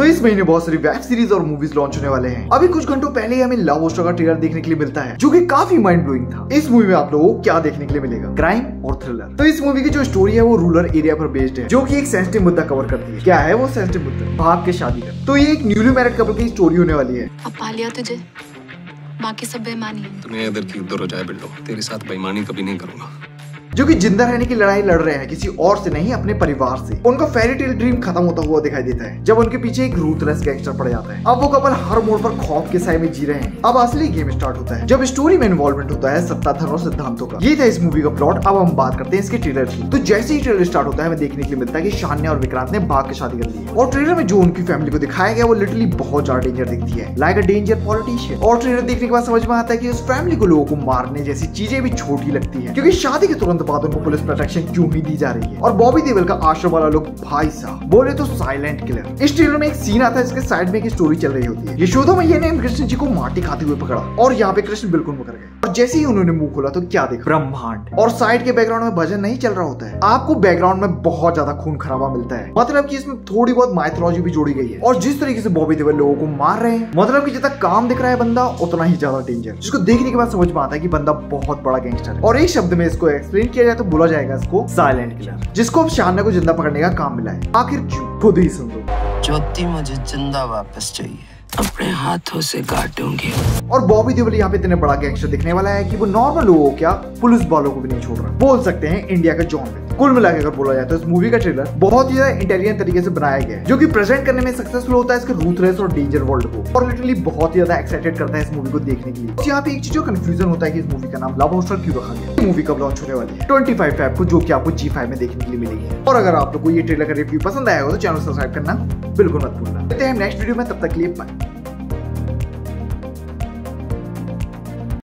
तो इस महीने बहुत सारी वेब सीरीज़ और मूवीज़ लॉन्च होने वाले हैं। अभी कुछ घंटों पहले ही हमें लव होस्टर का ट्रेलर देखने के लिए मिलता है जो कि काफ़ी माइंड ब्लोइंग था। इस मूवी में आप लोगों को क्या देखने के लिए मिलेगा? क्राइम और थ्रिलर तो इस मूवी की जो स्टोरी है वो रूरल एरिया पर बेस्ड है जो की एक सेंसिटिव मुद्दा कवर करती है। क्या है वो सेंसिटिव मुद्दा? भाग के शादी का। तो ये एक न्यूली मैरिड कपल की स्टोरी होने वाली है। अब पा लिया तुझे। बाकी सब बेमानी है। दुनिया इधर की उधर हो जाए बिल्लो। तेरे साथ बेईमानी कभी नहीं करूँगा। जो कि ज़िंदा रहने की लड़ाई लड़ रहे हैं, किसी और से नहीं, अपने परिवार से। उनका फेरी टेल ड्रीम खत्म होता हुआ दिखाई देता है, जब उनके पीछे एक रूथलेस गैंगस्टर पड़ जाता है। अब वो कपल हर मोड़ पर खौफ के साय में जी रहे हैं। अब असली गेम स्टार्ट होता है, जब स्टोरी में इन्वॉल्वमेंट होता है सत्ताधर और सिद्धांतों का। ये था इस मूवी का प्लॉट अब हम बात करते हैं इसके ट्रेलर की। तो जैसे ही ट्रेलर स्टार्ट होता है, हमें देखने के लिए मिलता है की शान्या और विक्रांत ने बाघ की शादी कर ली और ट्रेलर में जो उनकी फैमिली को दिखाया गया, वो लिटरली बहुत ज़्यादा डेंजर दिखती है। लाइक अ डेंजर पॉलिटिशियन और ट्रेलर देखने के बाद समझ में आता है की उस फैमिली को लोगों को मारने जैसी चीज़ें भी छोटी लगती है, क्योंकि शादी के तुरंत बाद उनको पुलिस प्रोटेक्शन क्यों ही दी जा रही है। और बॉबी देवल का आश्रम वाला लोग भाई साहब, बोले तो साइलेंट किलर इस ट्रेलर में एक सीन आता है जिसके साइड में एक स्टोरी चल रही होती है। यशोदा मैया ने कृष्ण जी को माटी खाते हुए पकड़ा और यहाँ पे कृष्ण बिल्कुल मुकर गए। और जैसे ही उन्होंने मुँह खोला तो क्या देखा? ब्रह्मांड। और साइड के बैकग्राउंड में भजन नहीं चल रहा होता है। आपको बैकग्राउंड में बहुत ज़्यादा खून खराबा मिलता है। मतलब की इसमें थोड़ी बहुत माइथोलॉजी भी जोड़ी गई है। और जिस तरीके से बॉबी देवल लोगों को मार रहे हैं मतलब की जितना काम दिख रहा है बंदा, उतना ही ज़्यादा डेंजर जिसको देखने के बाद समझ में आता है की बंदा बहुत बड़ा गैंगस्टर है। और एक शब्द में इसको एक्सप्लेन किया जाए तो बोला जाएगा इसको साइलेंट किलर जिसको अब शाहना को ज़िंदा पकड़ने का काम मिला है। आखिर क्यों? खुद ही सुन दो ज्योति मुझे ज़िंदा वापस चाहिए। अपने हाथों से काटूँगी। और बॉबी देवल यहाँ पे इतने बड़ा गैंगस्टर दिखने वाला है कि वो नॉर्मल लोगों क्या? पुलिस वालों को भी नहीं छोड़ रहा। बोल सकते हैं इंडिया का जॉन विक कुल मिला अगर बोला जाए तो इस मूवी का ट्रेलर बहुत ही ज़्यादा इंटेलिजेंट तरीके से बनाया गया है, जो कि प्रेजेंट करने में सक्सेसफुल होता है इसके रूथलेस और डेंजर वर्ल्ड को, और लिटरली बहुत ज़्यादा एक्साइटेड करता है इस मूवी को देखने के लिए। तो यहाँ पे एक चीज़ कंफ्यूजन होता है कि इस मूवी का नाम लव होस्टर क्यों रखा गया मूवी कब लॉन्च होने वाली है? ट्वेंटी फाइव फैब को जो की आपको जी फाइव में देखने के लिए मिलेगी। और अगर आप लोग को ये ट्रेलर का रिव्यू पसंद आया हो तो चैनल सब्सक्राइब करना बिल्कुल मत भूलना। नेक्स्ट वीडियो में, तब तक लिए बाय